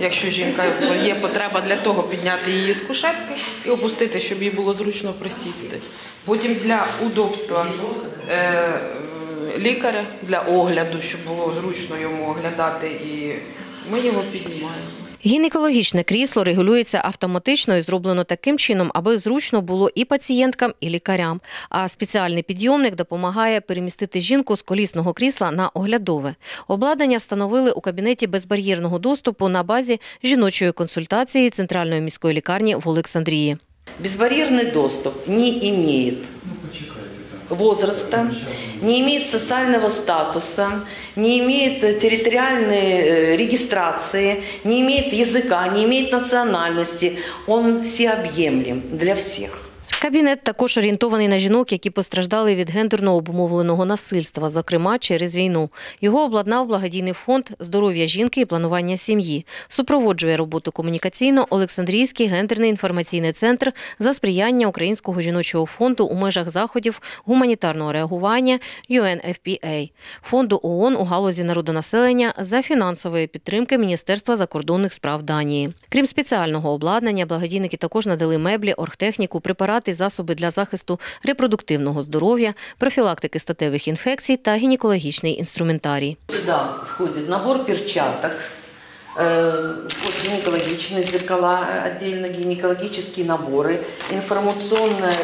якщо жінка є потреба для того, підняти її з кушетки і опустити, щоб їй було зручно присісти. Потім для удобства е, лікаря, для огляду, щоб було зручно йому оглядати, і ми його піднімаємо. Гінекологічне крісло регулюється автоматично і зроблено таким чином, аби зручно було і пацієнткам, і лікарям. А спеціальний підйомник допомагає перемістити жінку з колісного крісла на оглядове. Обладнання встановили у кабінеті безбар'єрного доступу на базі жіночої консультації Центральної міської лікарні в Олександрії. Безбарьерный доступ не имеет возраста, не имеет социального статуса, не имеет э, территориальной э, регистрации, не имеет языка, не имеет национальности. Он всеобъемлем для всех. Кабінет також орієнтований на жінок, які постраждали від гендерно обумовленого насильства, зокрема через війну. Його обладнав благодійний фонд здоров'я жінки і планування сім'ї. Супроводжує роботу комунікаційно Олександрійський гендерний інформаційний центр за сприяння Українського жіночого фонду у межах заходів гуманітарного реагування UNFPA, фонду ООН у галузі народонаселення за фінансової підтримки Міністерства закордонних справ Данії. Крім спеціального обладнання, благодійники також надали меблі, оргтехніку, препарати, засоби для захисту репродуктивного здоров'я, профілактики статевих інфекцій та гінекологічний інструментарій. Сюда входит набор перчаток, э, вот гинекологичные зеркала, отдельно гинекологические наборы, информационная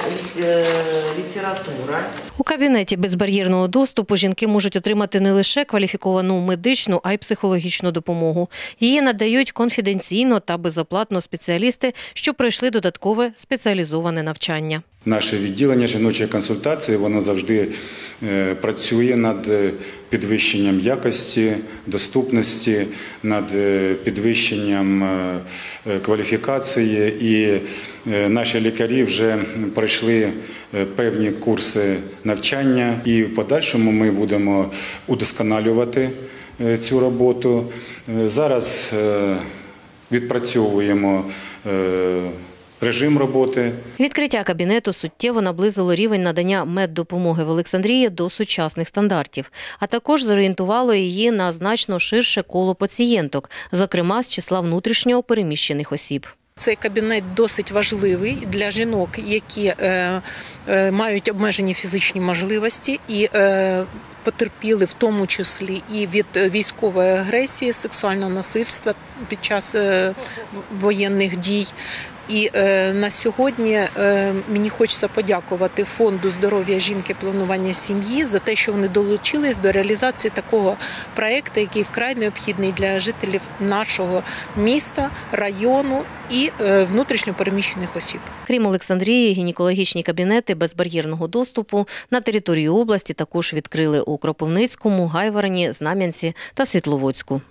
литература. У кабінеті безбар'єрного доступу жінки можуть отримати не лише кваліфіковану медичну, а й психологічну допомогу. Її надають конфіденційно та безоплатно спеціалісти, що пройшли додаткове спеціалізоване навчання. Наше відділення жіночої консультації воно завжди е, працює над е, підвищенням якості, доступності, над е, підвищенням кваліфікації. І наші лікарі вже пройшли певні курси навчання, і в подальшому ми будемо удосконалювати цю роботу. Зараз відпрацьовуємо режим роботи. Відкриття кабінету суттєво наблизило рівень надання меддопомоги в Олександрії до сучасних стандартів, а також зорієнтувало її на значно ширше коло пацієнток, зокрема з числа внутрішньо переміщених осіб. Цей кабінет досить важливий для жінок, які е, е, мають обмежені фізичні можливості і е, потерпіли в тому числі і від військової агресії, сексуального насильства під час е, воєнних дій. І е, на сьогодні е, мені хочеться подякувати фонду здоров'я жінки планування сім'ї за те, що вони долучились до реалізації такого проекту, який вкрай необхідний для жителів нашого міста, району і е, внутрішньо переміщених осіб. Крім Олександрії, гінекологічні кабінети безбар'єрного доступу на території області також відкрили у Кропивницькому, Гайвороні, Знам'янці та Світловодську.